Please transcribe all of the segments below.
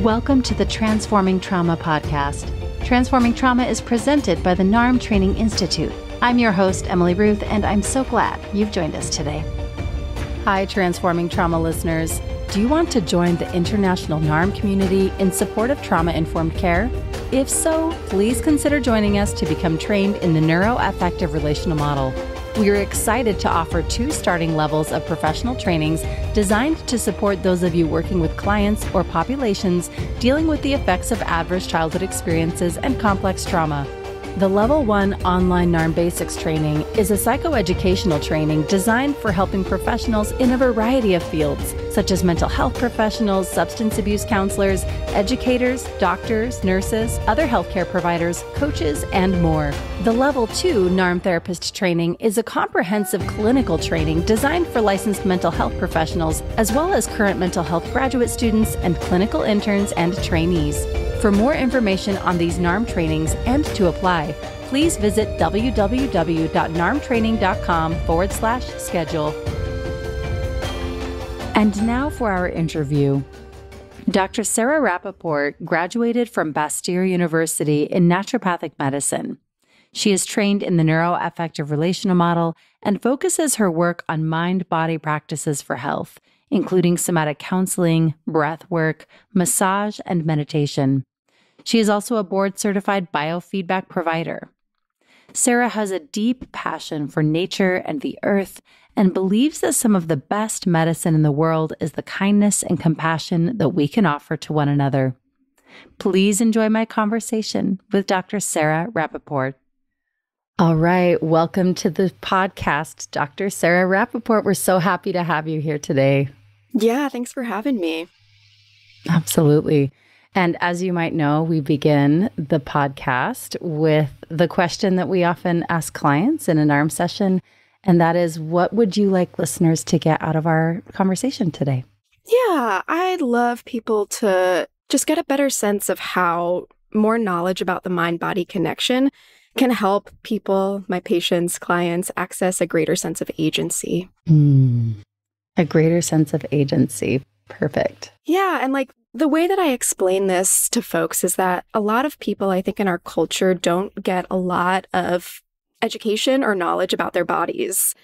Welcome to the Transforming Trauma podcast. Transforming Trauma is presented by the NARM Training Institute. I'm your host, Emily Ruth, and I'm so glad you've joined us today. Hi, Transforming Trauma listeners. Do you want to join the international NARM community in support of trauma informed care? If so, please consider joining us to become trained in the neuroaffective relational model. We are excited to offer two starting levels of professional trainings designed to support those of you working with clients or populations dealing with the effects of adverse childhood experiences and complex trauma. The Level 1 online NARM Basics training is a psychoeducational training designed for helping professionals in a variety of fields, such as mental health professionals, substance abuse counselors, educators, doctors, nurses, other healthcare providers, coaches, and more. The Level 2 NARM Therapist training is a comprehensive clinical training designed for licensed mental health professionals, as well as current mental health graduate students and clinical interns and trainees. For more information on these NARM trainings and to apply, please visit www.narmtraining.com forward slash schedule. And now for our interview. Dr. Sara Rapaport graduated from Bastyr University in naturopathic medicine. She is trained in the neuroaffective relational model and focuses her work on mind body practices for health, including somatic counseling, breath work, massage, and meditation. She is also a board certified biofeedback provider. Sara has a deep passion for nature and the earth and believes that some of the best medicine in the world is the kindness and compassion that we can offer to one another. Please enjoy my conversation with Dr. Sara Rapaport. All right. Welcome to the podcast, Dr. Sara Rapaport. We're so happy to have you here today. Yeah, thanks for having me. Absolutely. And as you might know, we begin the podcast with the question that we often ask clients in a NARM session. And that is, what would you like listeners to get out of our conversation today? Yeah, I'd love people to just get a better sense of how more knowledge about the mind body connection can help people, my patients, clients, access a greater sense of agency. Mm, a greater sense of agency. Perfect. Yeah. And like the way that I explain this to folks is that a lot of people, I think, in our culture don't get a lot of education or knowledge about their bodies.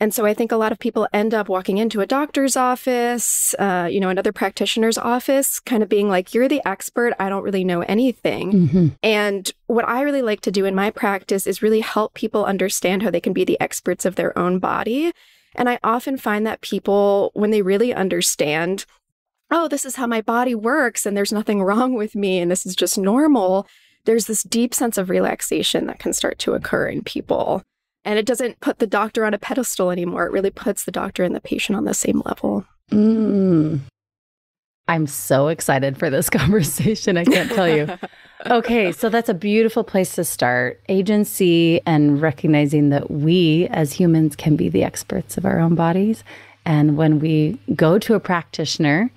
And so I think a lot of people end up walking into a doctor's office, uh, you know, another practitioner's office, kind of being like, you're the expert. I don't really know anything. Mm-hmm. And what I really like to do in my practice is really help people understand how they can be the experts of their own body. And I often find that people, when they really understand oh, this is how my body works and there's nothing wrong with me and this is just normal, there's this deep sense of relaxation that can start to occur in people. And it doesn't put the doctor on a pedestal anymore. It really puts the doctor and the patient on the same level. Mm. I'm so excited for this conversation. I can't tell you. okay, so that's a beautiful place to start agency and recognizing that we as humans can be the experts of our own bodies. And when we go to a practitioner,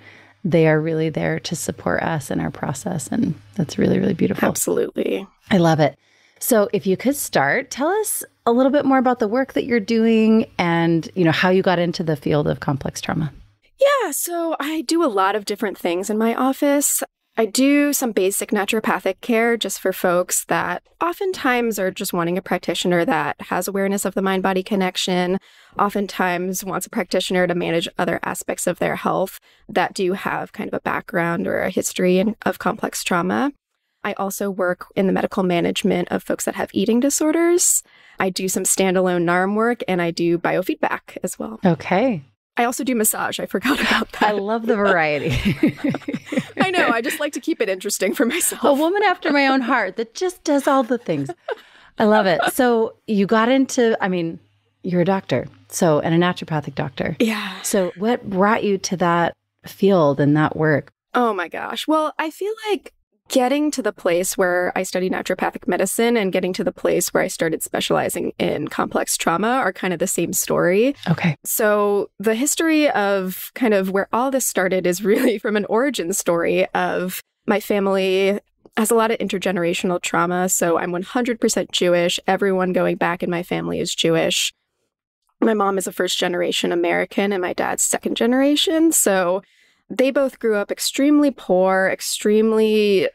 they are really there to support us in our process. And that's really, really beautiful. Absolutely. I love it. So if you could start, tell us a little bit more about the work that you're doing and, you know, how you got into the field of complex trauma. Yeah, so I do a lot of different things in my office. I do some basic naturopathic care just for folks that oftentimes are just wanting a practitioner that has awareness of the mind body connection, oftentimes wants a practitioner to manage other aspects of their health that do have kind of a background or a history of complex trauma. I also work in the medical management of folks that have eating disorders. I do some standalone NARM work and I do biofeedback as well. Okay. I also do massage. I forgot about that. I love the variety. I know. I just like to keep it interesting for myself. A woman after my own heart that just does all the things. I love it. So you got into, I mean, you're a doctor, so, and a naturopathic doctor. Yeah. So what brought you to that field and that work? Oh my gosh. Well, I feel like getting to the place where I studied naturopathic medicine and getting to the place where I started specializing in complex trauma are kind of the same story. Okay. So, the history of kind of where all this started is really from an origin story of my family has a lot of intergenerational trauma. So, I'm 100% Jewish. Everyone going back in my family is Jewish. My mom is a first generation American and my dad's second generation. So, they both grew up extremely poor, extremely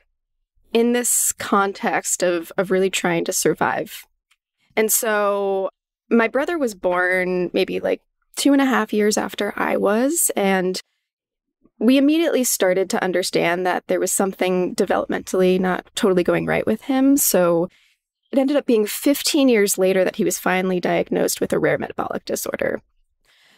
in this context of, of really trying to survive. And so my brother was born maybe like two and a half years after I was. And we immediately started to understand that there was something developmentally not totally going right with him. So it ended up being 15 years later that he was finally diagnosed with a rare metabolic disorder.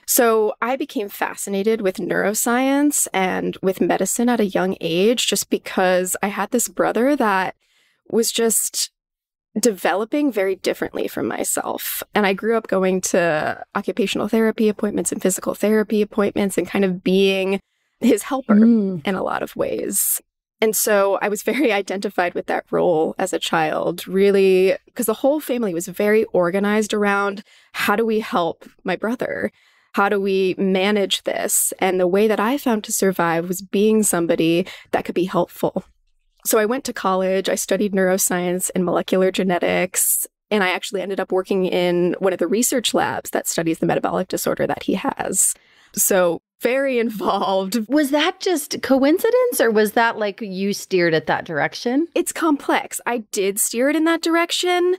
So I became fascinated with neuroscience and with medicine at a young age just because I had this brother that was just developing very differently from myself. And I grew up going to occupational therapy appointments and physical therapy appointments and kind of being his helper mm. in a lot of ways. And so I was very identified with that role as a child, really, because the whole family was very organized around how do we help my brother? How do we manage this? And the way that I found to survive was being somebody that could be helpful. So I went to college, I studied neuroscience and molecular genetics, and I actually ended up working in one of the research labs that studies the metabolic disorder that he has. So very involved. Was that just coincidence or was that like you steered it that direction? It's complex. I did steer it in that direction.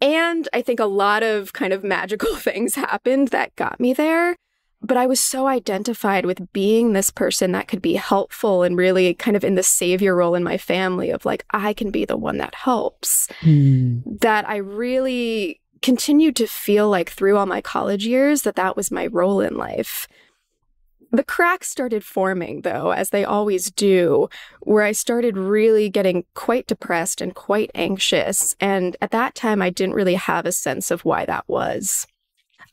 And I think a lot of kind of magical things happened that got me there. But I was so identified with being this person that could be helpful and really kind of in the savior role in my family of like, I can be the one that helps. Hmm. That I really continued to feel like through all my college years that that was my role in life. The cracks started forming, though, as they always do, where I started really getting quite depressed and quite anxious. And at that time, I didn't really have a sense of why that was.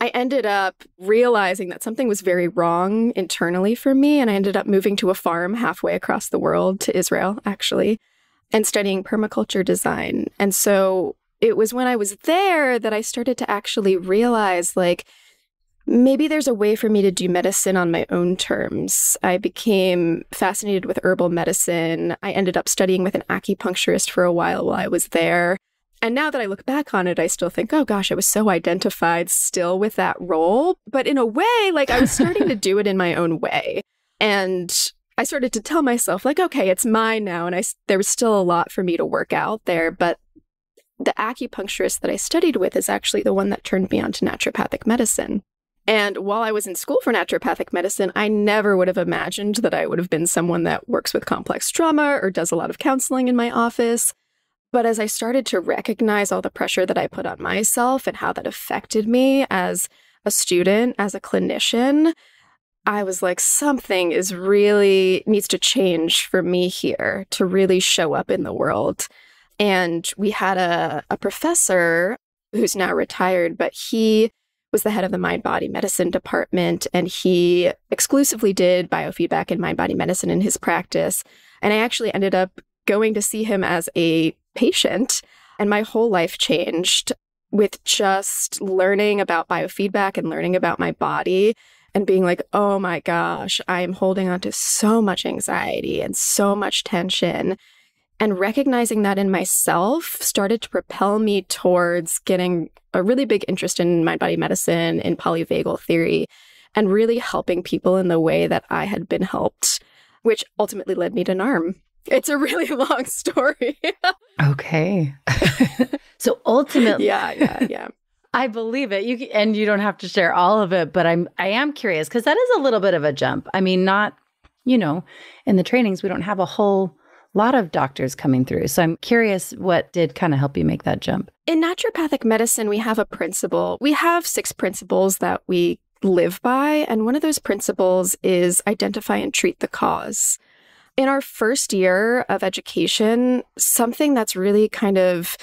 I ended up realizing that something was very wrong internally for me. And I ended up moving to a farm halfway across the world to Israel, actually, and studying permaculture design. And so it was when I was there that I started to actually realize like, maybe there's a way for me to do medicine on my own terms. I became fascinated with herbal medicine. I ended up studying with an acupuncturist for a while while I was there. And now that I look back on it, I still think, oh gosh, I was so identified still with that role. But in a way, like I was starting to do it in my own way. And I started to tell myself, like, okay, it's mine now. And I, there was still a lot for me to work out there. But the acupuncturist that I studied with is actually the one that turned me on to naturopathic medicine. And while I was in school for naturopathic medicine, I never would have imagined that I would have been someone that works with complex trauma or does a lot of counseling in my office. But as I started to recognize all the pressure that I put on myself and how that affected me as a student, as a clinician, I was like, something is really needs to change for me here to really show up in the world. And we had a, a professor who's now retired, but he was the head of the mind body medicine department, and he exclusively did biofeedback and mind body medicine in his practice. And I actually ended up going to see him as a patient, and my whole life changed with just learning about biofeedback and learning about my body and being like, oh my gosh, I'm holding on to so much anxiety and so much tension. And recognizing that in myself started to propel me towards getting a really big interest in mind body medicine, in polyvagal theory, and really helping people in the way that I had been helped, which ultimately led me to NARM. It's a really long story. okay. so ultimately, yeah, yeah, yeah. I believe it. You and you don't have to share all of it, but I'm I am curious because that is a little bit of a jump. I mean, not you know, in the trainings we don't have a whole lot of doctors coming through. So I'm curious what did kind of help you make that jump? In naturopathic medicine, we have a principle. We have six principles that we live by. And one of those principles is identify and treat the cause. In our first year of education, something that's really kind of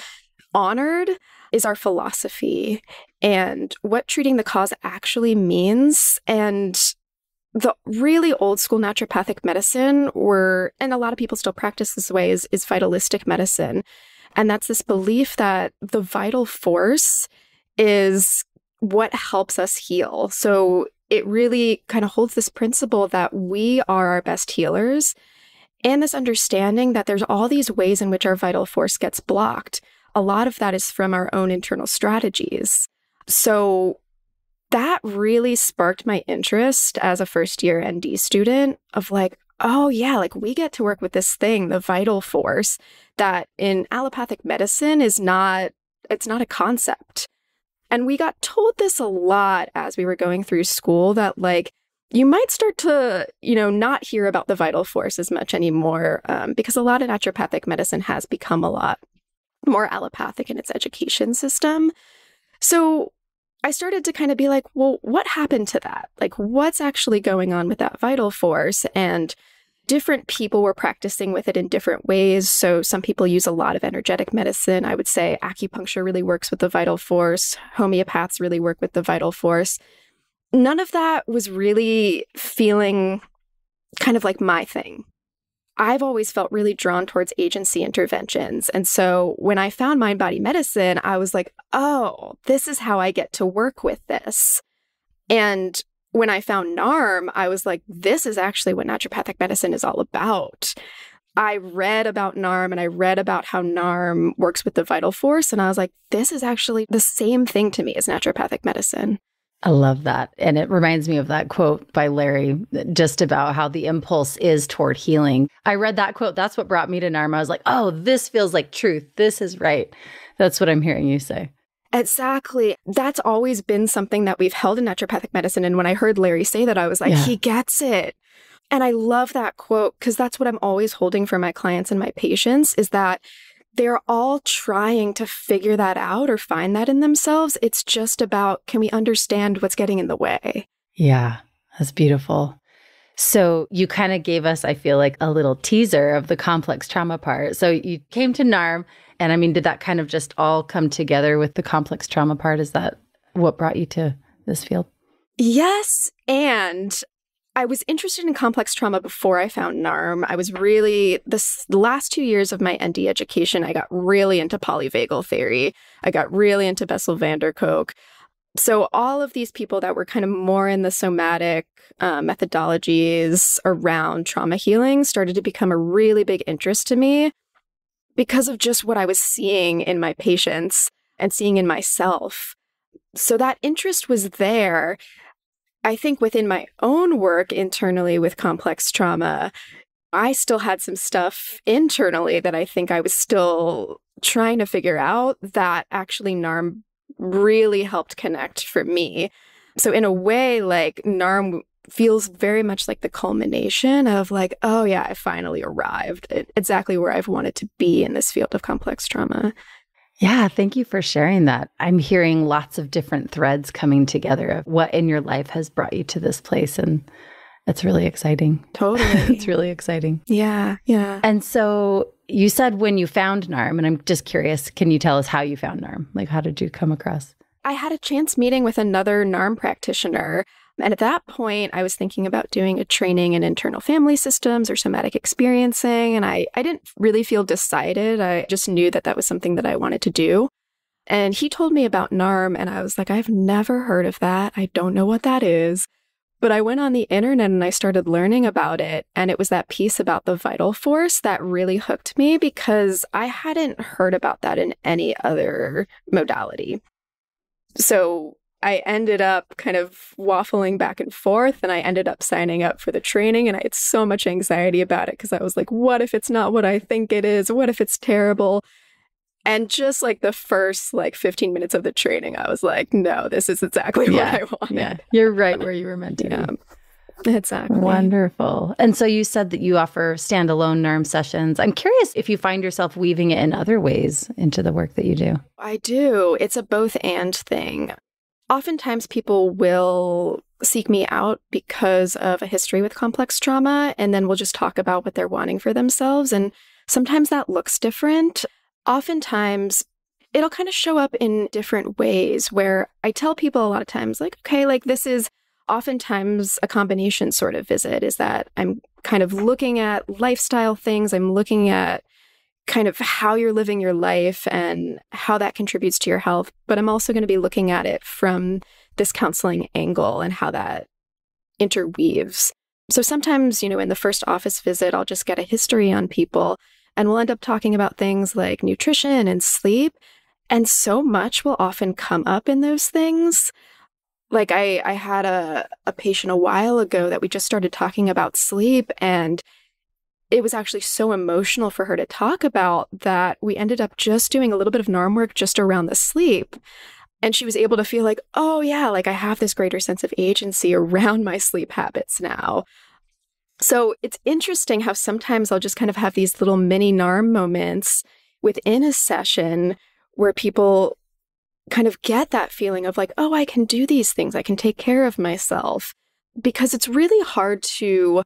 honored is our philosophy and what treating the cause actually means. And the really old school naturopathic medicine were, and a lot of people still practice this way, is, is vitalistic medicine. And that's this belief that the vital force is what helps us heal. So it really kind of holds this principle that we are our best healers and this understanding that there's all these ways in which our vital force gets blocked. A lot of that is from our own internal strategies. So that really sparked my interest as a first year ND student of like, oh, yeah, like we get to work with this thing, the vital force, that in allopathic medicine is not, it's not a concept. And we got told this a lot as we were going through school that, like, you might start to, you know, not hear about the vital force as much anymore um, because a lot of naturopathic medicine has become a lot more allopathic in its education system. So I started to kind of be like, well, what happened to that? Like, what's actually going on with that vital force? And different people were practicing with it in different ways. So, some people use a lot of energetic medicine. I would say acupuncture really works with the vital force, homeopaths really work with the vital force. None of that was really feeling kind of like my thing. I've always felt really drawn towards agency interventions. And so when I found mind body medicine, I was like, oh, this is how I get to work with this. And when I found NARM, I was like, this is actually what naturopathic medicine is all about. I read about NARM and I read about how NARM works with the vital force. And I was like, this is actually the same thing to me as naturopathic medicine. I love that. And it reminds me of that quote by Larry just about how the impulse is toward healing. I read that quote. That's what brought me to NARM. I was like, oh, this feels like truth. This is right. That's what I'm hearing you say. Exactly. That's always been something that we've held in naturopathic medicine. And when I heard Larry say that, I was like, yeah. he gets it. And I love that quote because that's what I'm always holding for my clients and my patients is that they're all trying to figure that out or find that in themselves. It's just about can we understand what's getting in the way? Yeah, that's beautiful. So you kind of gave us, I feel like, a little teaser of the complex trauma part. So you came to NARM, and I mean, did that kind of just all come together with the complex trauma part? Is that what brought you to this field? Yes. And I was interested in complex trauma before I found NARM. I was really, this, the last two years of my ND education, I got really into polyvagal theory. I got really into Bessel van der Kolk. So, all of these people that were kind of more in the somatic uh, methodologies around trauma healing started to become a really big interest to me because of just what I was seeing in my patients and seeing in myself. So, that interest was there. I think within my own work internally with complex trauma, I still had some stuff internally that I think I was still trying to figure out that actually NARM really helped connect for me. So, in a way, like NARM feels very much like the culmination of, like, oh, yeah, I finally arrived at exactly where I've wanted to be in this field of complex trauma. Yeah, thank you for sharing that. I'm hearing lots of different threads coming together of what in your life has brought you to this place. And it's really exciting. Totally. it's really exciting. Yeah, yeah. And so you said when you found NARM, and I'm just curious, can you tell us how you found NARM? Like, how did you come across? I had a chance meeting with another NARM practitioner and at that point, I was thinking about doing a training in internal family systems or somatic experiencing. And I, I didn't really feel decided. I just knew that that was something that I wanted to do. And he told me about NARM, and I was like, I've never heard of that. I don't know what that is. But I went on the internet and I started learning about it. And it was that piece about the vital force that really hooked me because I hadn't heard about that in any other modality. So I ended up kind of waffling back and forth and I ended up signing up for the training and I had so much anxiety about it because I was like, what if it's not what I think it is? What if it's terrible? And just like the first like 15 minutes of the training, I was like, no, this is exactly yeah, what I wanted. Yeah. You're right where you were meant to yeah. be. Exactly. Wonderful. And so you said that you offer standalone NARM sessions. I'm curious if you find yourself weaving it in other ways into the work that you do. I do. It's a both and thing oftentimes people will seek me out because of a history with complex trauma, and then we'll just talk about what they're wanting for themselves. And sometimes that looks different. Oftentimes, it'll kind of show up in different ways where I tell people a lot of times, like, okay, like this is oftentimes a combination sort of visit, is that I'm kind of looking at lifestyle things, I'm looking at kind of how you're living your life and how that contributes to your health. But I'm also going to be looking at it from this counseling angle and how that interweaves. So sometimes, you know, in the first office visit, I'll just get a history on people and we'll end up talking about things like nutrition and sleep. And so much will often come up in those things. Like I, I had a, a patient a while ago that we just started talking about sleep and it was actually so emotional for her to talk about that we ended up just doing a little bit of NARM work just around the sleep. And she was able to feel like, oh, yeah, like I have this greater sense of agency around my sleep habits now. So it's interesting how sometimes I'll just kind of have these little mini NARM moments within a session where people kind of get that feeling of like, oh, I can do these things, I can take care of myself. Because it's really hard to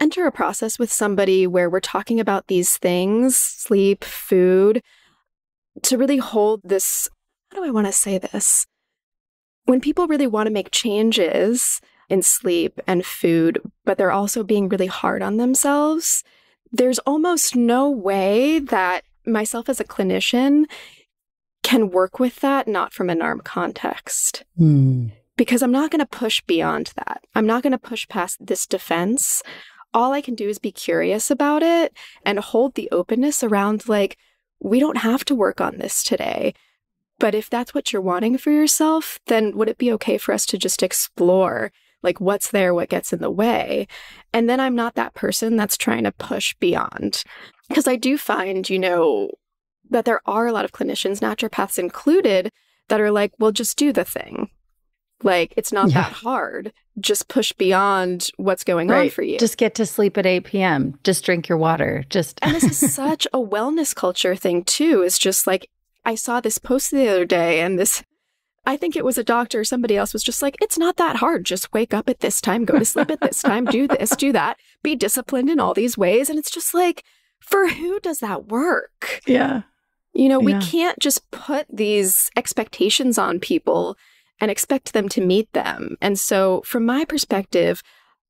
enter a process with somebody where we're talking about these things sleep, food to really hold this how do I want to say this? When people really want to make changes in sleep and food, but they're also being really hard on themselves, there's almost no way that myself as a clinician can work with that not from a NARM context. Mm. Because I'm not going to push beyond that. I'm not going to push past this defense. All I can do is be curious about it and hold the openness around, like, we don't have to work on this today. But if that's what you're wanting for yourself, then would it be okay for us to just explore like what's there, what gets in the way? And then I'm not that person that's trying to push beyond. Because I do find, you know, that there are a lot of clinicians, naturopaths included, that are like, well, just do the thing. Like, it's not yeah. that hard. Just push beyond what's going right. on for you. Just get to sleep at 8 p.m. Just drink your water. Just. and this is such a wellness culture thing, too. It's just like I saw this post the other day and this I think it was a doctor or somebody else was just like, it's not that hard. Just wake up at this time, go to sleep at this time, do this, do that, be disciplined in all these ways. And it's just like, for who does that work? Yeah. You know, we can't just put these expectations on people and expect them to meet them. And so, from my perspective,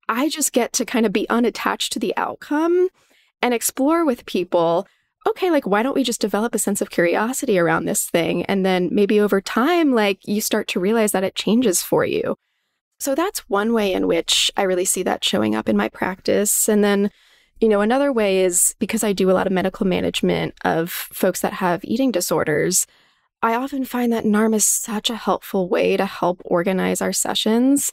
I just get to kind of be unattached to the outcome and explore with people okay, like, why don't we just develop a sense of curiosity around this thing? And then maybe over time, like, you start to realize that it changes for you. So that's one way in which I really see that showing up in my practice. And then, you know, another way is because I do a lot of medical management of folks that have eating disorders. I often find that NARM is such a helpful way to help organize our sessions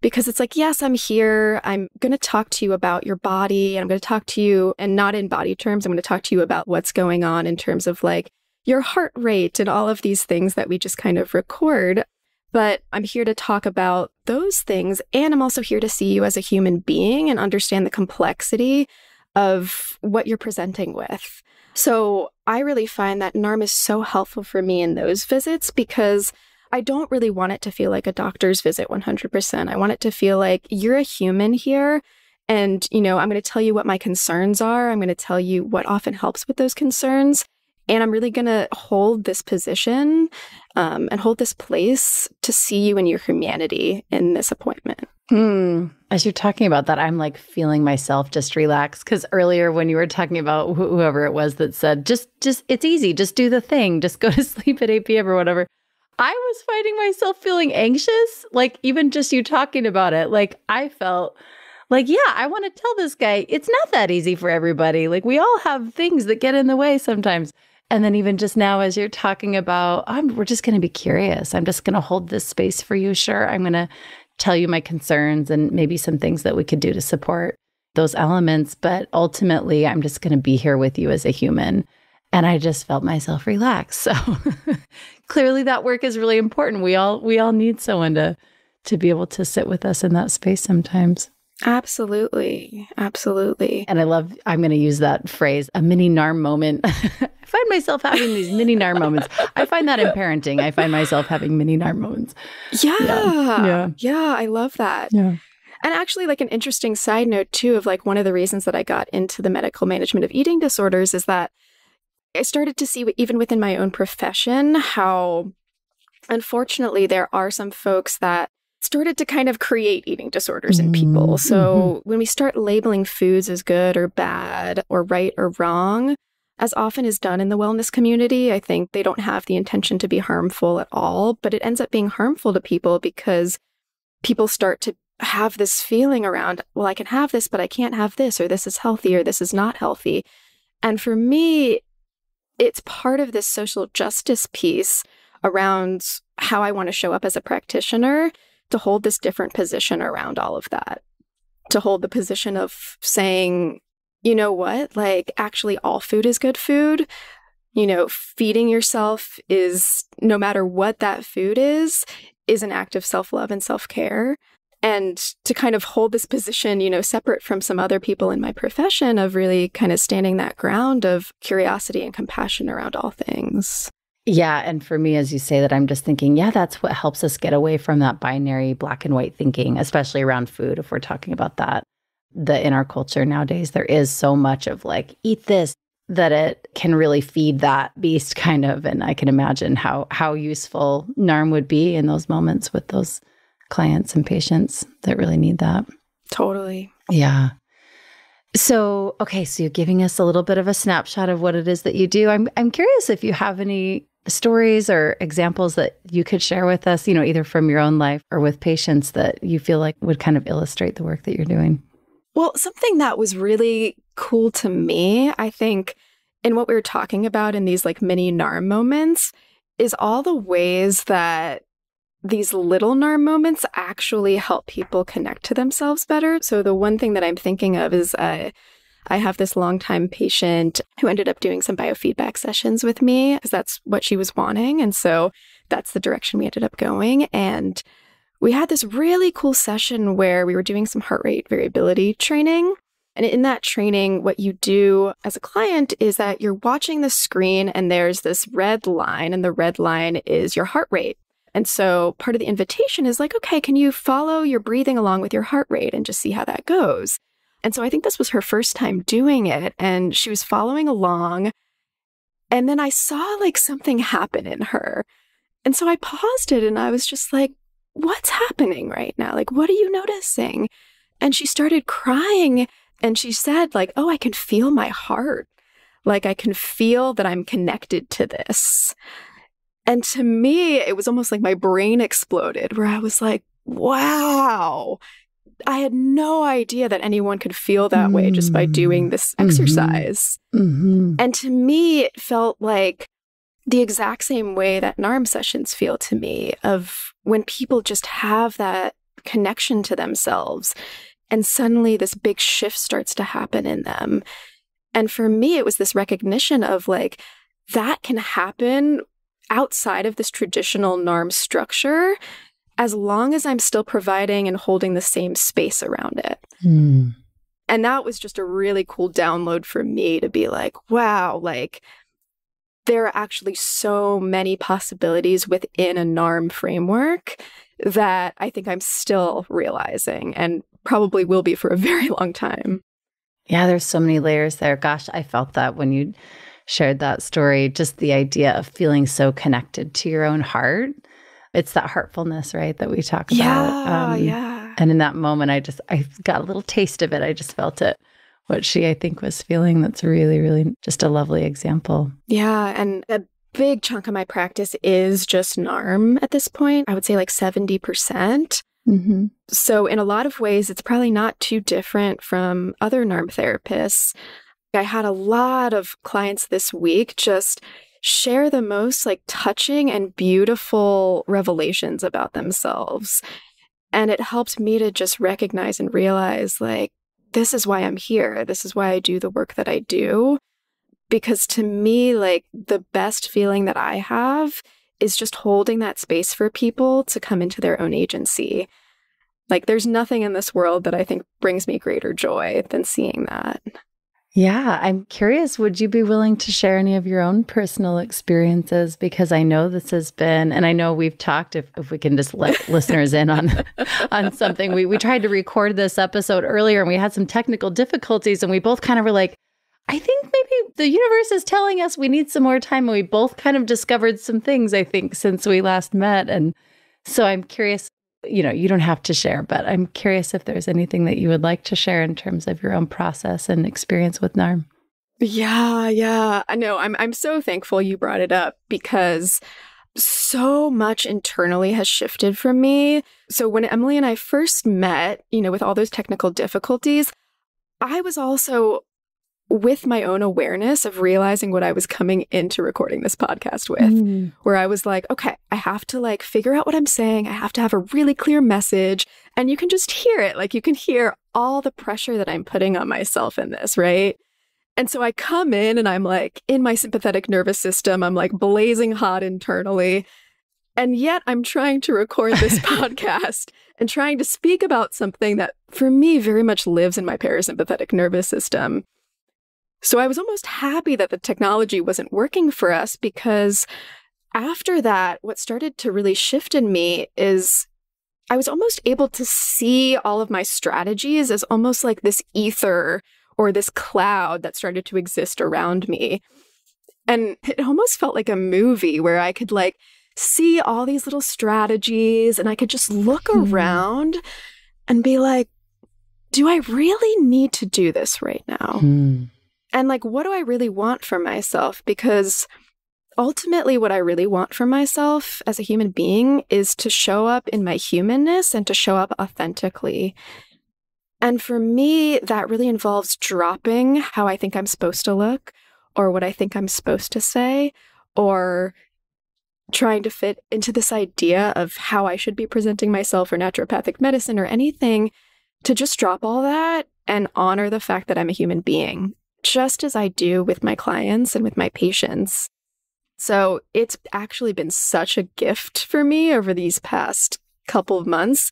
because it's like, yes, I'm here. I'm going to talk to you about your body. And I'm going to talk to you, and not in body terms, I'm going to talk to you about what's going on in terms of like your heart rate and all of these things that we just kind of record. But I'm here to talk about those things. And I'm also here to see you as a human being and understand the complexity of what you're presenting with. So I really find that NARM is so helpful for me in those visits because I don't really want it to feel like a doctor's visit 100%. I want it to feel like you're a human here. And, you know, I'm going to tell you what my concerns are. I'm going to tell you what often helps with those concerns. And I'm really going to hold this position um, and hold this place to see you in your humanity in this appointment. Hmm. As you're talking about that, I'm like feeling myself just relax. Because earlier, when you were talking about wh- whoever it was that said, just, just, it's easy, just do the thing, just go to sleep at 8 p.m. or whatever. I was finding myself feeling anxious, like even just you talking about it. Like I felt like, yeah, I want to tell this guy it's not that easy for everybody. Like we all have things that get in the way sometimes. And then even just now, as you're talking about, we're just going to be curious. I'm just going to hold this space for you. Sure, I'm going to tell you my concerns and maybe some things that we could do to support those elements. But ultimately, I'm just going to be here with you as a human. And I just felt myself relax. So clearly that work is really important. We all we all need someone to to be able to sit with us in that space sometimes. Absolutely. Absolutely. And I love, I'm going to use that phrase, a mini NARM moment. I find myself having these mini NARM moments. I find that in parenting. I find myself having mini NARM moments. Yeah. yeah. Yeah. Yeah. I love that. Yeah. And actually, like an interesting side note, too, of like one of the reasons that I got into the medical management of eating disorders is that I started to see, even within my own profession, how unfortunately there are some folks that started to kind of create eating disorders in people. Mm-hmm. So mm-hmm. when we start labeling foods as good or bad or right or wrong, as often is done in the wellness community, I think they don't have the intention to be harmful at all, but it ends up being harmful to people because people start to have this feeling around, well, I can have this, but I can't have this, or this is healthy, or this is not healthy. And for me, it's part of this social justice piece around how I want to show up as a practitioner to hold this different position around all of that. To hold the position of saying, you know what, like actually all food is good food. You know, feeding yourself is, no matter what that food is, is an act of self love and self care and to kind of hold this position, you know, separate from some other people in my profession of really kind of standing that ground of curiosity and compassion around all things. Yeah. And for me, as you say that, I'm just thinking, yeah, that's what helps us get away from that binary black and white thinking, especially around food, if we're talking about that. The in our culture nowadays, there is so much of like, eat this, that it can really feed that beast kind of. And I can imagine how how useful NARM would be in those moments with those clients and patients that really need that. Totally. Yeah. So, okay, so you're giving us a little bit of a snapshot of what it is that you do. I'm I'm curious if you have any stories or examples that you could share with us, you know, either from your own life or with patients that you feel like would kind of illustrate the work that you're doing. Well, something that was really cool to me, I think, in what we were talking about in these like mini NARM moments, is all the ways that these little NARM moments actually help people connect to themselves better. So the one thing that I'm thinking of is uh, I have this longtime patient who ended up doing some biofeedback sessions with me because that's what she was wanting. And so that's the direction we ended up going. And we had this really cool session where we were doing some heart rate variability training. And in that training, what you do as a client is that you're watching the screen and there's this red line, and the red line is your heart rate. And so part of the invitation is like, okay, can you follow your breathing along with your heart rate and just see how that goes? And so I think this was her first time doing it. And she was following along. And then I saw like something happen in her. And so I paused it and I was just like, what's happening right now? Like, what are you noticing? And she started crying and she said, like, oh, I can feel my heart. Like, I can feel that I'm connected to this. And to me, it was almost like my brain exploded, where I was like, wow, I had no idea that anyone could feel that way just by doing this mm-hmm. exercise. Mm-hmm. And to me, it felt like the exact same way that NARM sessions feel to me of when people just have that connection to themselves and suddenly this big shift starts to happen in them. And for me, it was this recognition of like, that can happen outside of this traditional NARM structure as long as I'm still providing and holding the same space around it. Mm. And that was just a really cool download for me to be like, wow, like there are actually so many possibilities within a NARM framework that I think I'm still realizing and probably will be for a very long time. Yeah, there's so many layers there. Gosh, I felt that when you shared that story, just the idea of feeling so connected to your own heart. It's that heartfulness, right, that we talk about. Yeah, um, yeah. And in that moment, I just, I got a little taste of it. I just felt it, what she, I think, was feeling. That's really, really just a lovely example. Yeah. And a big chunk of my practice is just NARM at this point. I would say like 70%. Mm-hmm. So, in a lot of ways, it's probably not too different from other NARM therapists. I had a lot of clients this week just share the most like touching and beautiful revelations about themselves. And it helped me to just recognize and realize like, this is why I'm here. This is why I do the work that I do. Because to me, like, the best feeling that I have is just holding that space for people to come into their own agency. Like, there's nothing in this world that I think brings me greater joy than seeing that. Yeah, I'm curious. Would you be willing to share any of your own personal experiences? Because I know this has been, and I know we've talked. If, if we can just let listeners in on on something, we we tried to record this episode earlier, and we had some technical difficulties, and we both kind of were like, I think maybe the universe is telling us we need some more time, and we both kind of discovered some things. I think since we last met, and so I'm curious you know, you don't have to share, but I'm curious if there's anything that you would like to share in terms of your own process and experience with NARM. Yeah, yeah. I know. I'm I'm so thankful you brought it up because so much internally has shifted from me. So when Emily and I first met, you know, with all those technical difficulties, I was also with my own awareness of realizing what I was coming into recording this podcast with, mm. where I was like, okay, I have to like figure out what I'm saying. I have to have a really clear message. And you can just hear it. Like you can hear all the pressure that I'm putting on myself in this, right? And so I come in and I'm like in my sympathetic nervous system, I'm like blazing hot internally. And yet I'm trying to record this podcast and trying to speak about something that for me very much lives in my parasympathetic nervous system. So I was almost happy that the technology wasn't working for us because after that, what started to really shift in me is I was almost able to see all of my strategies as almost like this ether or this cloud that started to exist around me. And it almost felt like a movie where I could like see all these little strategies and I could just look mm. around and be like, do I really need to do this right now? Mm. And like, what do I really want for myself? Because ultimately, what I really want for myself as a human being is to show up in my humanness and to show up authentically. And for me, that really involves dropping how I think I'm supposed to look or what I think I'm supposed to say or trying to fit into this idea of how I should be presenting myself or naturopathic medicine or anything to just drop all that and honor the fact that I'm a human being just as I do with my clients and with my patients. So it's actually been such a gift for me over these past couple of months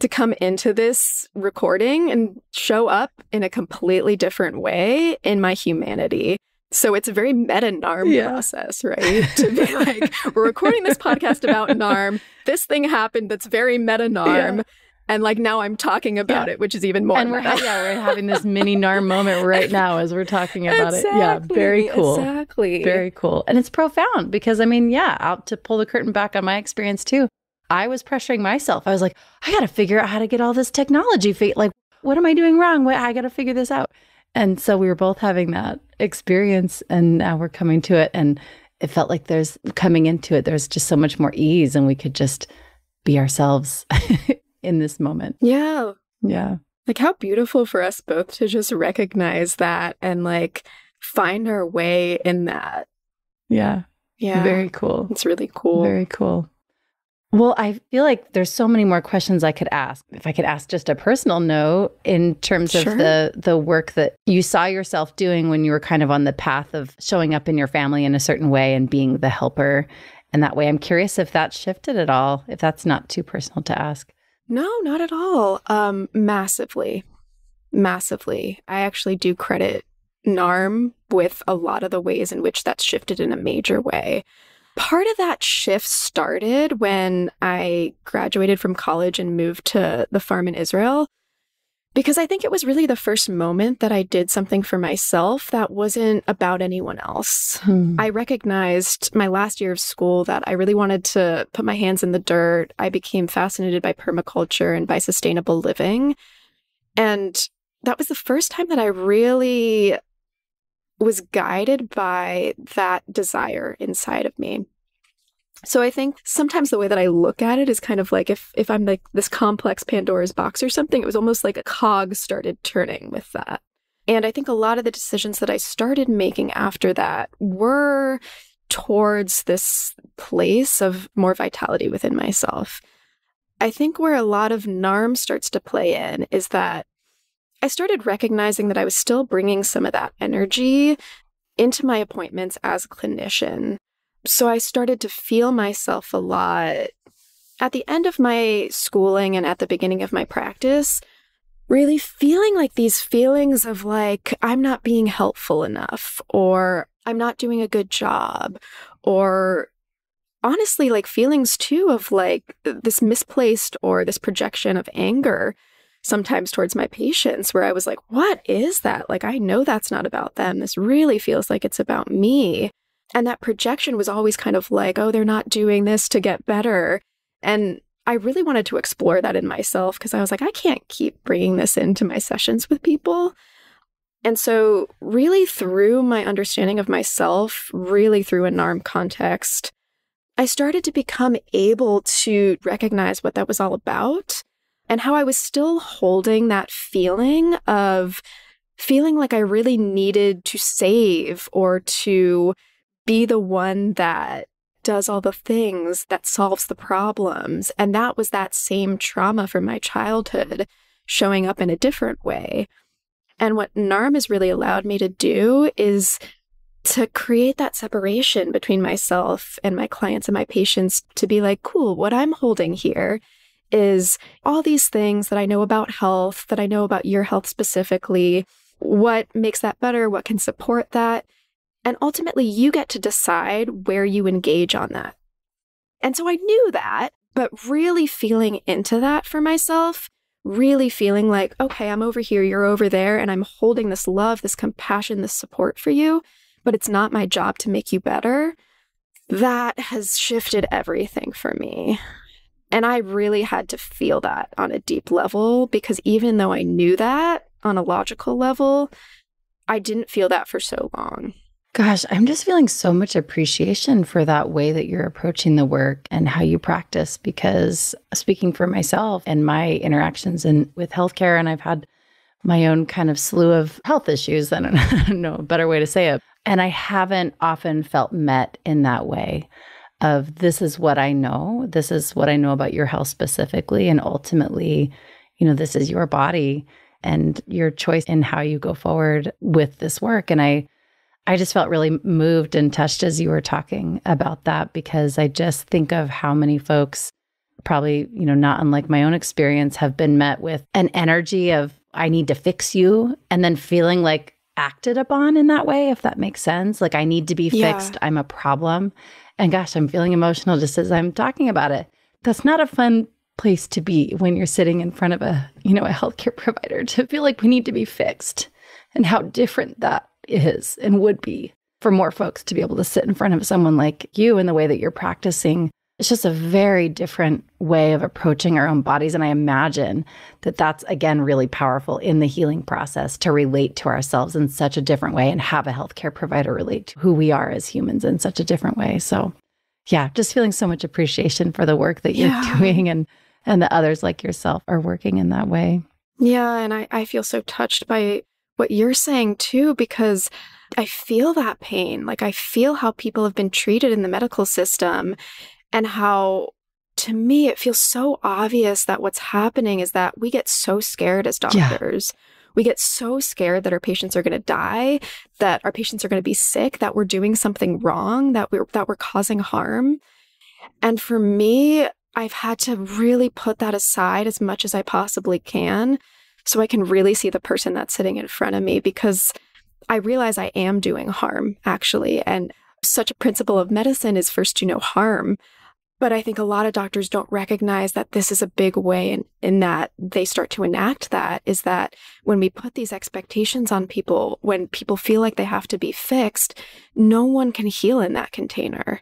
to come into this recording and show up in a completely different way in my humanity. So it's a very meta NARM yeah. process, right? to be like, we're recording this podcast about NARM. This thing happened that's very meta NARM. Yeah. And like now I'm talking about yeah. it, which is even more. And we're yeah, we're having this mini NARM moment right now as we're talking about exactly, it. Yeah, very cool. Exactly. Very cool. And it's profound because I mean, yeah, out to pull the curtain back on my experience too. I was pressuring myself. I was like, I got to figure out how to get all this technology. Fi- like, what am I doing wrong? What, I got to figure this out. And so we were both having that experience, and now we're coming to it. And it felt like there's coming into it, there's just so much more ease, and we could just be ourselves in this moment. Yeah. Yeah. Like how beautiful for us both to just recognize that and like find our way in that. Yeah. Yeah. Very cool. It's really cool. Very cool. Well, I feel like there's so many more questions I could ask. If I could ask just a personal note in terms sure. of the the work that you saw yourself doing when you were kind of on the path of showing up in your family in a certain way and being the helper in that way. I'm curious if that shifted at all, if that's not too personal to ask. No, not at all. Um, massively, massively. I actually do credit NARM with a lot of the ways in which that's shifted in a major way. Part of that shift started when I graduated from college and moved to the farm in Israel because I think it was really the first moment that I did something for myself that wasn't about anyone else. Hmm. I recognized my last year of school that I really wanted to put my hands in the dirt. I became fascinated by permaculture and by sustainable living. And that was the first time that I really was guided by that desire inside of me. So I think sometimes the way that I look at it is kind of like if if I'm like this complex Pandora's box or something, it was almost like a cog started turning with that. And I think a lot of the decisions that I started making after that were towards this place of more vitality within myself. I think where a lot of NARM starts to play in is that I started recognizing that I was still bringing some of that energy into my appointments as a clinician. So I started to feel myself a lot at the end of my schooling and at the beginning of my practice, really feeling like these feelings of like, I'm not being helpful enough, or I'm not doing a good job, or honestly, like feelings too of like this misplaced or this projection of anger sometimes towards my patients where I was like, what is that? Like, I know that's not about them. This really feels like it's about me. And that projection was always kind of like, oh, they're not doing this to get better. And I really wanted to explore that in myself because I was like, I can't keep bringing this into my sessions with people. And so, really, through my understanding of myself, really through a NARM context, I started to become able to recognize what that was all about and how I was still holding that feeling of feeling like I really needed to save or to be the one that does all the things that solves the problems. And that was that same trauma from my childhood showing up in a different way. And what NARM has really allowed me to do is to create that separation between myself and my clients and my patients to be like, cool, what I'm holding here is all these things that I know about health, that I know about your health specifically, what makes that better, what can support that. And ultimately, you get to decide where you engage on that. And so I knew that, but really feeling into that for myself, really feeling like, okay, I'm over here, you're over there, and I'm holding this love, this compassion, this support for you, but it's not my job to make you better. That has shifted everything for me. And I really had to feel that on a deep level because even though I knew that on a logical level, I didn't feel that for so long. Gosh, I'm just feeling so much appreciation for that way that you're approaching the work and how you practice. Because speaking for myself and my interactions in, with healthcare, and I've had my own kind of slew of health issues. I don't, I don't know a better way to say it. And I haven't often felt met in that way of this is what I know. This is what I know about your health specifically. And ultimately, you know, this is your body and your choice in how you go forward with this work. And I, I just felt really moved and touched as you were talking about that because I just think of how many folks, probably, you know, not unlike my own experience, have been met with an energy of, I need to fix you, and then feeling like acted upon in that way, if that makes sense. Like, I need to be yeah. fixed. I'm a problem. And gosh, I'm feeling emotional just as I'm talking about it. That's not a fun place to be when you're sitting in front of a, you know, a healthcare provider to feel like we need to be fixed and how different that is and would be for more folks to be able to sit in front of someone like you in the way that you're practicing. It's just a very different way of approaching our own bodies. And I imagine that that's, again, really powerful in the healing process to relate to ourselves in such a different way and have a healthcare provider relate to who we are as humans in such a different way. So, yeah, just feeling so much appreciation for the work that you're yeah. doing and and the others like yourself are working in that way. Yeah, and I, I feel so touched by what you're saying too, because I feel that pain. Like I feel how people have been treated in the medical system and how to me it feels so obvious that what's happening is that we get so scared as doctors. Yeah. We get so scared that our patients are going to die, that our patients are going to be sick, that we're doing something wrong, that we're that we're causing harm. And for me, I've had to really put that aside as much as I possibly can so I can really see the person that's sitting in front of me because I realize I am doing harm, actually. And such a principle of medicine is first do no harm. But I think a lot of doctors don't recognize that this is a big way in, in that they start to enact that is that when we put these expectations on people, when people feel like they have to be fixed, no one can heal in that container.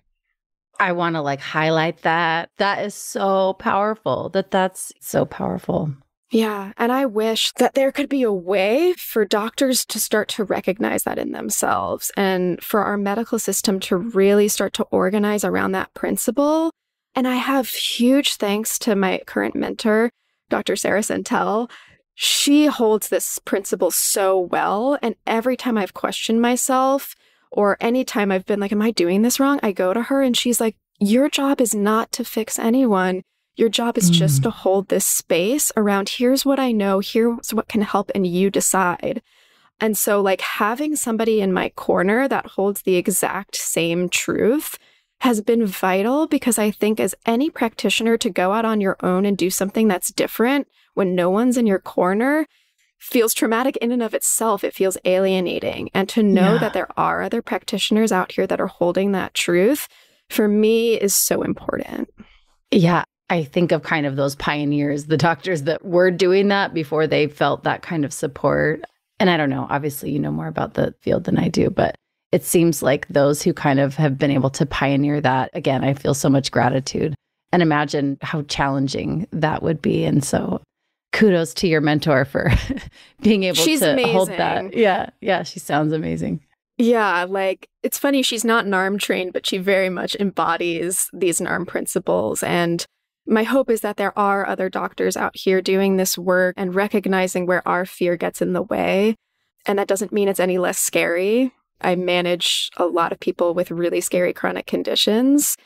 I want to like highlight that. That is so powerful. That that's so powerful. Yeah. And I wish that there could be a way for doctors to start to recognize that in themselves and for our medical system to really start to organize around that principle. And I have huge thanks to my current mentor, Dr. Sarah Centel. She holds this principle so well. And every time I've questioned myself, or anytime I've been like, Am I doing this wrong? I go to her and she's like, Your job is not to fix anyone. Your job is mm. just to hold this space around here's what I know, here's what can help, and you decide. And so, like, having somebody in my corner that holds the exact same truth has been vital because I think, as any practitioner, to go out on your own and do something that's different when no one's in your corner feels traumatic in and of itself. It feels alienating. And to know yeah. that there are other practitioners out here that are holding that truth for me is so important. Yeah, I think of kind of those pioneers, the doctors that were doing that before they felt that kind of support. And I don't know, obviously, you know more about the field than I do, but it seems like those who kind of have been able to pioneer that, again, I feel so much gratitude and imagine how challenging that would be. And so kudos to your mentor for being able she's to amazing. hold that. Yeah. Yeah. She sounds amazing. Yeah, like it's funny, she's not NARM trained, but she very much embodies these NARM principles. And my hope is that there are other doctors out here doing this work and recognizing where our fear gets in the way And that doesn't mean it's any less scary. I manage a lot of people with really scary chronic conditions.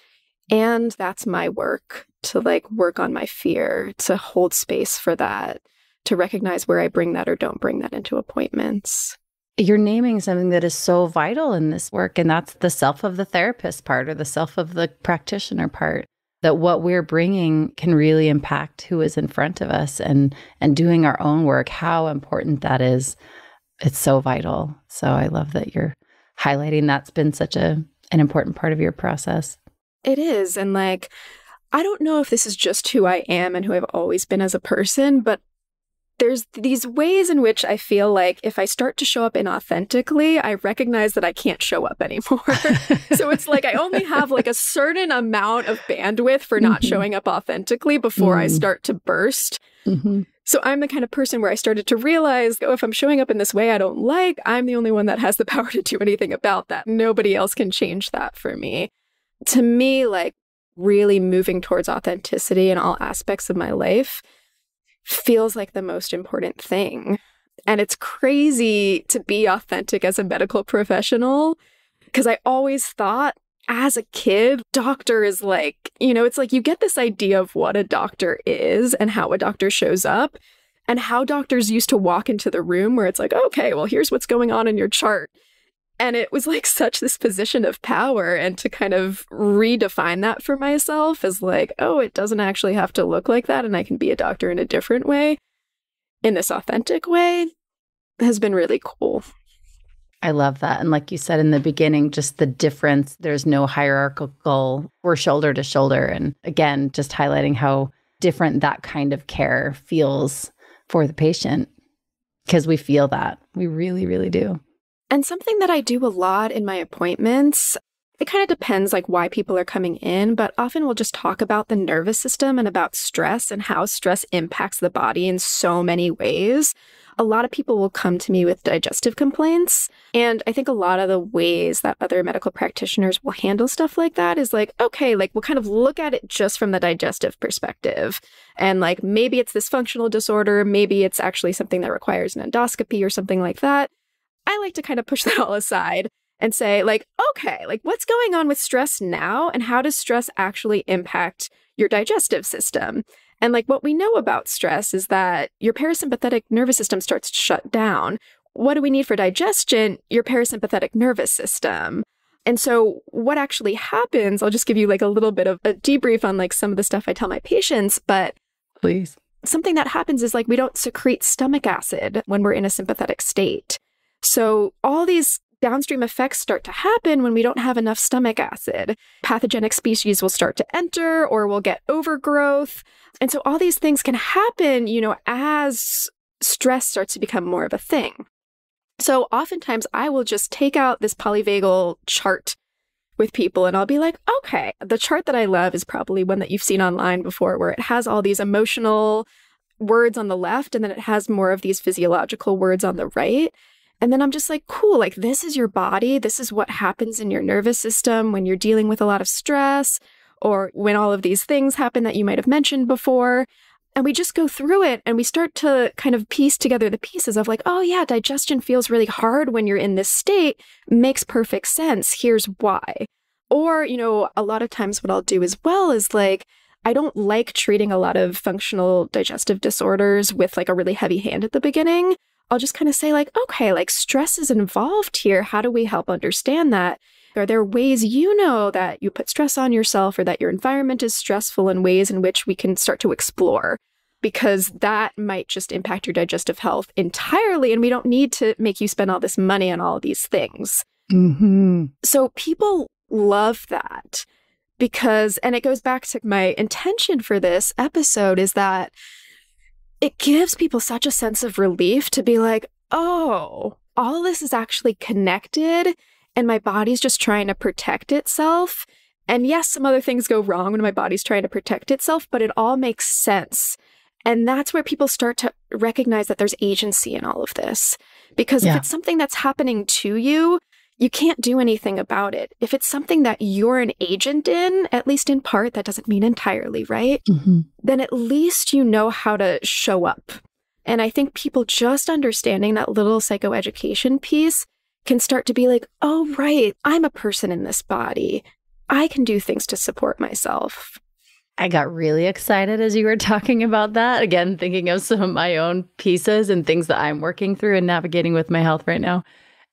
And that's my work to like work on my fear, to hold space for that, to recognize where I bring that or don't bring that into appointments. You're naming something that is so vital in this work, and that's the self of the therapist part or the self of the practitioner part. That what we're bringing can really impact who is in front of us, and and doing our own work. How important that is! It's so vital. So I love that you're highlighting that's been such a an important part of your process. It is, and like I don't know if this is just who I am and who I've always been as a person, but there's these ways in which I feel like if I start to show up inauthentically, I recognize that I can't show up anymore. so it's like I only have like a certain amount of bandwidth for not mm-hmm. showing up authentically before mm-hmm. I start to burst. Mm-hmm. So I'm the kind of person where I started to realize, oh, if I'm showing up in this way I don't like, I'm the only one that has the power to do anything about that. Nobody else can change that for me. To me, like really moving towards authenticity in all aspects of my life feels like the most important thing. And it's crazy to be authentic as a medical professional because I always thought as a kid, doctor is like, you know, it's like you get this idea of what a doctor is and how a doctor shows up and how doctors used to walk into the room where it's like, okay, well, here's what's going on in your chart. And it was like such this position of power. And to kind of redefine that for myself as like, oh, it doesn't actually have to look like that. And I can be a doctor in a different way, in this authentic way, has been really cool. I love that. And like you said in the beginning, just the difference, there's no hierarchical, we're shoulder to shoulder. And again, just highlighting how different that kind of care feels for the patient because we feel that. We really, really do. And something that I do a lot in my appointments, it kind of depends like why people are coming in, but often we'll just talk about the nervous system and about stress and how stress impacts the body in so many ways. A lot of people will come to me with digestive complaints. And I think a lot of the ways that other medical practitioners will handle stuff like that is like, okay, like we'll kind of look at it just from the digestive perspective. And like maybe it's this functional disorder, maybe it's actually something that requires an endoscopy or something like that. I like to kind of push that all aside and say, like, okay, like what's going on with stress now? And how does stress actually impact your digestive system? And like what we know about stress is that your parasympathetic nervous system starts to shut down. What do we need for digestion? Your parasympathetic nervous system. And so what actually happens, I'll just give you like a little bit of a debrief on like some of the stuff I tell my patients, but please. Something that happens is like we don't secrete stomach acid when we're in a sympathetic state. So all these downstream effects start to happen when we don't have enough stomach acid. Pathogenic species will start to enter or we'll get overgrowth. And so all these things can happen, you know, as stress starts to become more of a thing. So oftentimes I will just take out this polyvagal chart with people and I'll be like, okay, the chart that I love is probably one that you've seen online before where it has all these emotional words on the left and then it has more of these physiological words on the right. And then I'm just like, cool, like this is your body. This is what happens in your nervous system when you're dealing with a lot of stress or when all of these things happen that you might have mentioned before. And we just go through it and we start to kind of piece together the pieces of like, oh, yeah, digestion feels really hard when you're in this state. Makes perfect sense. Here's why. Or, you know, a lot of times what I'll do as well is like, I don't like treating a lot of functional digestive disorders with like a really heavy hand at the beginning. I'll just kind of say, like, okay, like stress is involved here. How do we help understand that? Are there ways you know that you put stress on yourself or that your environment is stressful in ways in which we can start to explore? Because that might just impact your digestive health entirely. And we don't need to make you spend all this money on all these things. Mm-hmm. So people love that because, and it goes back to my intention for this episode is that it gives people such a sense of relief to be like, oh, all this is actually connected and my body's just trying to protect itself. And yes, some other things go wrong when my body's trying to protect itself, but it all makes sense. And that's where people start to recognize that there's agency in all of this. Because yeah. if it's something that's happening to you, you can't do anything about it. If it's something that you're an agent in, at least in part, that doesn't mean entirely, right? Mm-hmm. Then at least you know how to show up And I think people just understanding that little psychoeducation piece can start to be like, oh, right, I'm a person in this body. I can do things to support myself. I got really excited as you were talking about that. Again, thinking of some of my own pieces and things that I'm working through and navigating with my health right now.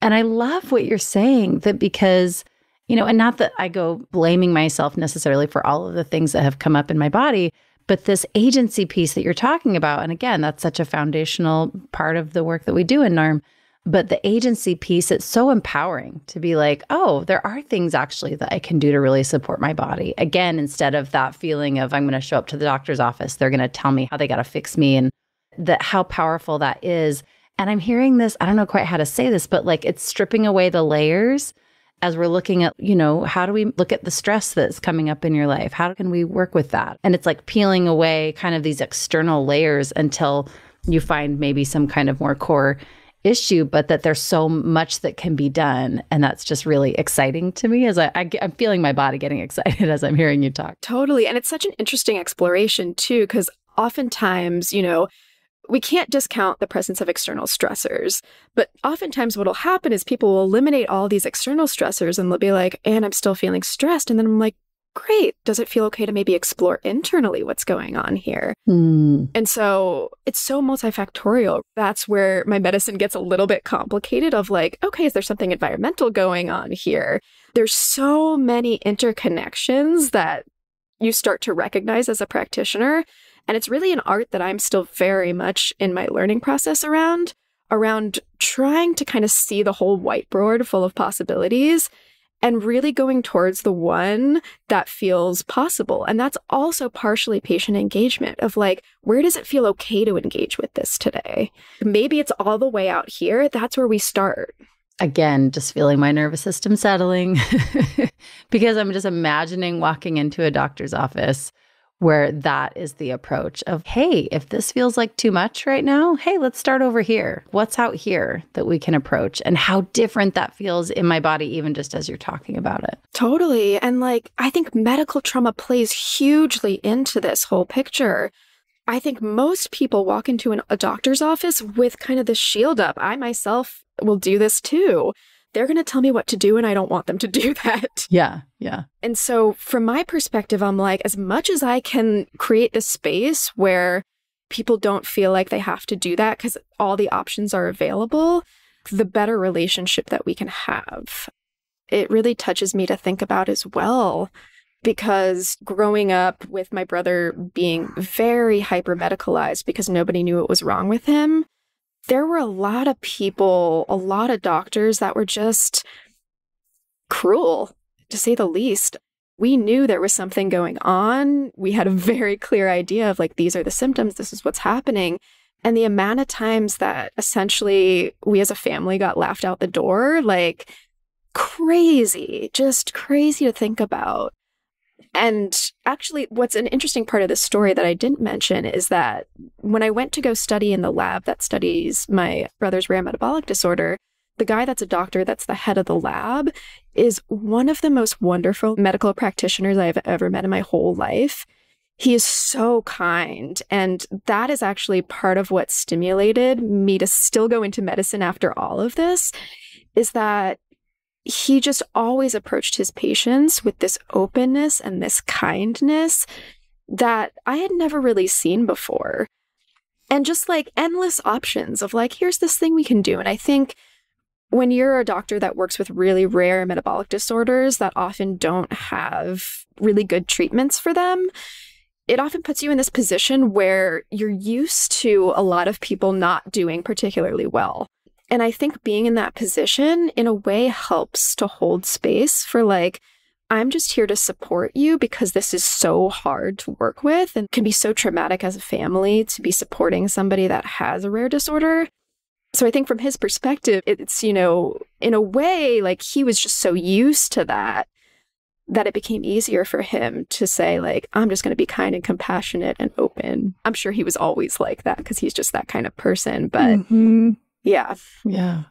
And I love what you're saying that because, you know, and not that I go blaming myself necessarily for all of the things that have come up in my body, but this agency piece that you're talking about. And again, that's such a foundational part of the work that we do in NARM but the agency piece, it's so empowering to be like, oh, there are things actually that I can do to really support my body. Again, instead of that feeling of I'm going to show up to the doctor's office, they're going to tell me how they got to fix me and that how powerful that is. And I'm hearing this, I don't know quite how to say this, but like it's stripping away the layers as we're looking at, you know, how do we look at the stress that's coming up in your life? How can we work with that? And it's like peeling away kind of these external layers until you find maybe some kind of more core issue, but that there's so much that can be done. And that's just really exciting to me as I, I, am feeling my body getting excited as I'm hearing you talk. Totally. And it's such an interesting exploration, too, because oftentimes, you know, we can't discount the presence of external stressors, but oftentimes what will happen is people will eliminate all these external stressors and they'll be like, and I'm still feeling stressed. And then I'm like, great. Does it feel okay to maybe explore internally what's going on here? Mm. And so it's so multifactorial. That's where my medicine gets a little bit complicated of like, okay, is there something environmental going on here? There's so many interconnections that you start to recognize as a practitioner. And it's really an art that I'm still very much in my learning process around, around trying to kind of see the whole whiteboard full of possibilities and really going towards the one that feels possible. And that's also partially patient engagement of like, where does it feel okay to engage with this today? Maybe it's all the way out here. That's where we start. Again, just feeling my nervous system settling because I'm just imagining walking into a doctor's office where that is the approach of, hey, if this feels like too much right now, hey, let's start over here. What's out here that we can approach and how different that feels in my body, even just as you're talking about it. Totally. And like, I think medical trauma plays hugely into this whole picture. I think most people walk into an, a doctor's office with kind of the shield up. I myself will do this too they're going to tell me what to do and I don't want them to do that. Yeah, yeah. And so from my perspective, I'm like, as much as I can create the space where people don't feel like they have to do that because all the options are available, the better relationship that we can have. It really touches me to think about as well because growing up with my brother being very hyper medicalized because nobody knew what was wrong with him, there were a lot of people, a lot of doctors that were just cruel, to say the least. We knew there was something going on. We had a very clear idea of like, these are the symptoms, this is what's happening. And the amount of times that essentially we as a family got laughed out the door, like crazy, just crazy to think about. And actually, what's an interesting part of this story that I didn't mention is that when I went to go study in the lab that studies my brother's rare metabolic disorder, the guy that's a doctor that's the head of the lab is one of the most wonderful medical practitioners I've ever met in my whole life. He is so kind. And that is actually part of what stimulated me to still go into medicine after all of this is that he just always approached his patients with this openness and this kindness that I had never really seen before. And just like endless options of like, here's this thing we can do. And I think when you're a doctor that works with really rare metabolic disorders that often don't have really good treatments for them, it often puts you in this position where you're used to a lot of people not doing particularly well. And I think being in that position in a way helps to hold space for like, I'm just here to support you because this is so hard to work with and can be so traumatic as a family to be supporting somebody that has a rare disorder. So I think from his perspective, it's, you know, in a way, like he was just so used to that that it became easier for him to say like i'm just going to be kind and compassionate and open i'm sure he was always like that because he's just that kind of person but mm-hmm. Yeah. Yeah.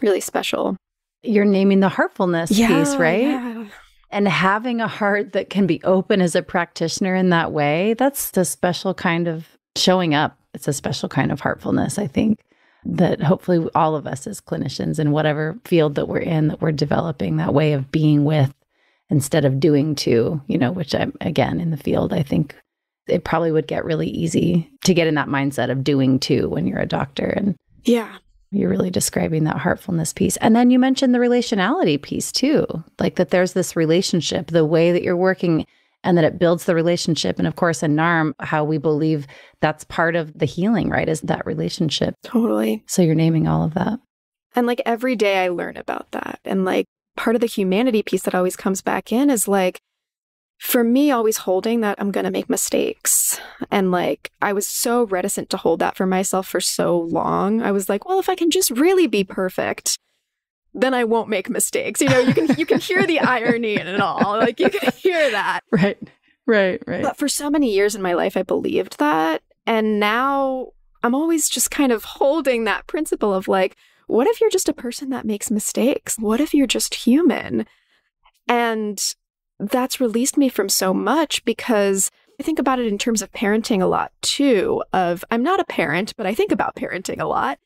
Really special. You're naming the heartfulness yeah, piece, right? Yeah. And having a heart that can be open as a practitioner in that way, that's the special kind of showing up. it's a special kind of heartfulness, I think, that hopefully all of us as clinicians in whatever field that we're in, that we're developing that way of being with instead of doing to, you know, which I'm again in the field, I think it probably would get really easy to get in that mindset of doing to when you're a doctor. And yeah, you're really describing that heartfulness piece. And then you mentioned the relationality piece too, like that there's this relationship, the way that you're working and that it builds the relationship. And of course, in NARM, how we believe that's part of the healing, right? Is that relationship. Totally. So you're naming all of that. And like every day I learn about that. And like part of the humanity piece that always comes back in is like, for me, always holding that I'm going to make mistakes. And like, I was so reticent to hold that for myself for so long. I was like, well, if I can just really be perfect, then I won't make mistakes. You know, you can you can hear the irony in it all. Like you can hear that. Right. Right, right. But for so many years in my life I believed that, and now I'm always just kind of holding that principle of like what if you're just a person that makes mistakes? What if you're just human? And that's released me from so much because I think about it in terms of parenting a lot too of I'm not a parent, but I think about parenting a lot.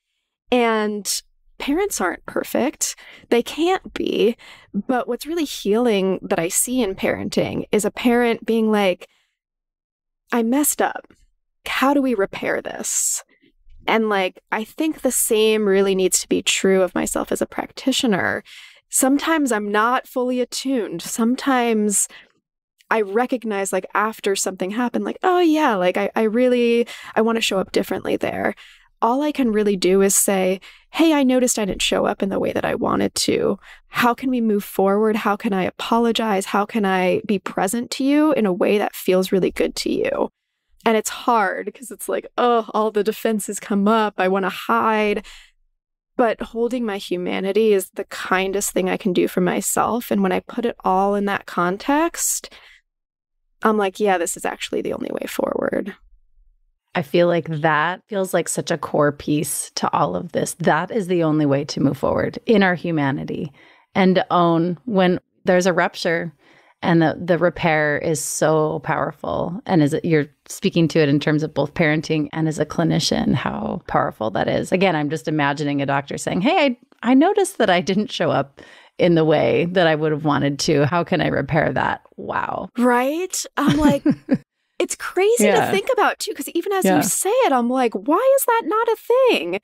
And parents aren't perfect. They can't be. But what's really healing that I see in parenting is a parent being like, I messed up. How do we repair this? And like, I think the same really needs to be true of myself as a practitioner. Sometimes I'm not fully attuned. Sometimes I recognize like after something happened, like, oh yeah, like I, I really I want to show up differently there all I can really do is say, Hey, I noticed I didn't show up in the way that I wanted to. How can we move forward? How can I apologize? How can I be present to you in a way that feels really good to you? And it's hard because it's like, oh, all the defenses come up. I want to hide. But holding my humanity is the kindest thing I can do for myself. And when I put it all in that context, I'm like, yeah, this is actually the only way forward. I feel like that feels like such a core piece to all of this. That is the only way to move forward in our humanity and to own when there's a rupture and the, the repair is so powerful. And as you're speaking to it in terms of both parenting and as a clinician, how powerful that is. Again, I'm just imagining a doctor saying, Hey, I, I noticed that I didn't show up in the way that I would have wanted to. How can I repair that? Wow. Right? I'm like, It's crazy yeah. to think about too, because even as yeah. you say it, I'm like, why is that not a thing?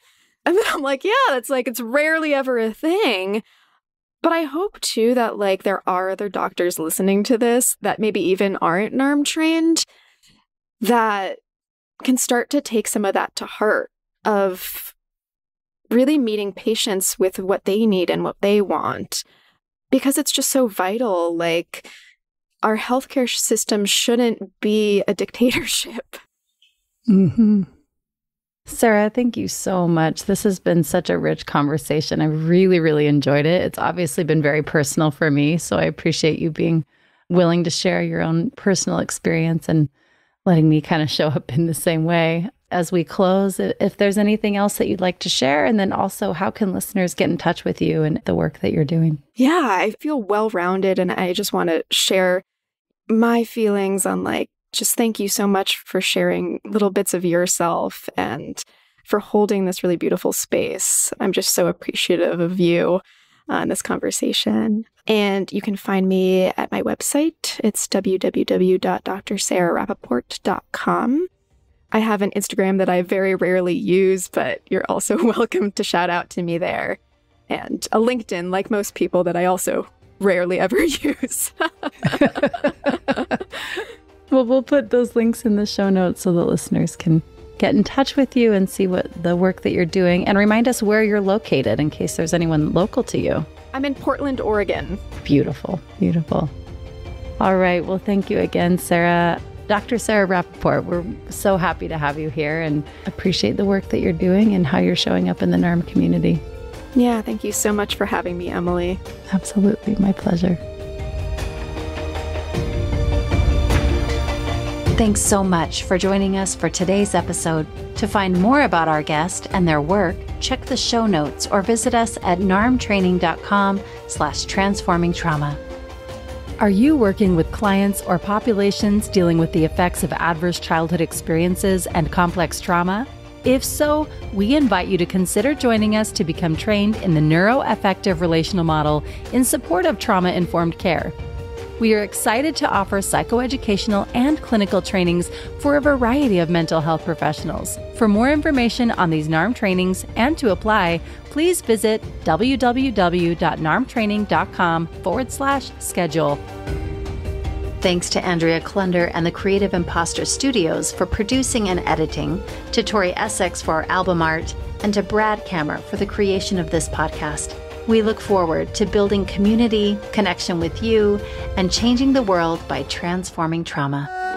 And then I'm like, yeah, it's like it's rarely ever a thing. But I hope too that like there are other doctors listening to this that maybe even aren't NARM trained that can start to take some of that to heart of really meeting patients with what they need and what they want because it's just so vital like our healthcare system shouldn't be a dictatorship. Mm-hmm. Sara, thank you so much. This has been such a rich conversation. I really, really enjoyed it. It's obviously been very personal for me. So I appreciate you being willing to share your own personal experience and letting me kind of show up in the same way. As we close, if there's anything else that you'd like to share, and then also how can listeners get in touch with you and the work that you're doing? Yeah, I feel well rounded, and I just want to share my feelings on like, just thank you so much for sharing little bits of yourself and for holding this really beautiful space. I'm just so appreciative of you in this conversation. And you can find me at my website. It's www.drsarahrappaport.com. I have an Instagram that I very rarely use, but you're also welcome to shout out to me there. And a LinkedIn, like most people, that I also rarely ever use. well, we'll put those links in the show notes so the listeners can get in touch with you and see what the work that you're doing and remind us where you're located in case there's anyone local to you. I'm in Portland, Oregon. Beautiful, beautiful. All right. Well, thank you again, Sara. Dr. Sara Rapaport, we're so happy to have you here and appreciate the work that you're doing and how you're showing up in the NARM community. Yeah, thank you so much for having me, Emily. Absolutely, my pleasure. Thanks so much for joining us for today's episode. To find more about our guest and their work, check the show notes or visit us at narmtraining.com slash transforming trauma. Are you working with clients or populations dealing with the effects of adverse childhood experiences and complex trauma? If so, we invite you to consider joining us to become trained in the neuroaffective relational model in support of trauma informed care. We are excited to offer psychoeducational and clinical trainings for a variety of mental health professionals. For more information on these NARM trainings and to apply, please visit www.narmtraining.com forward slash schedule. Thanks to Andrea Klunder and the Creative Imposter Studios for producing and editing, to Tori Essex for our album art, and to Brad Kammer for the creation of this podcast. We look forward to building community, connection with you, and changing the world by transforming trauma.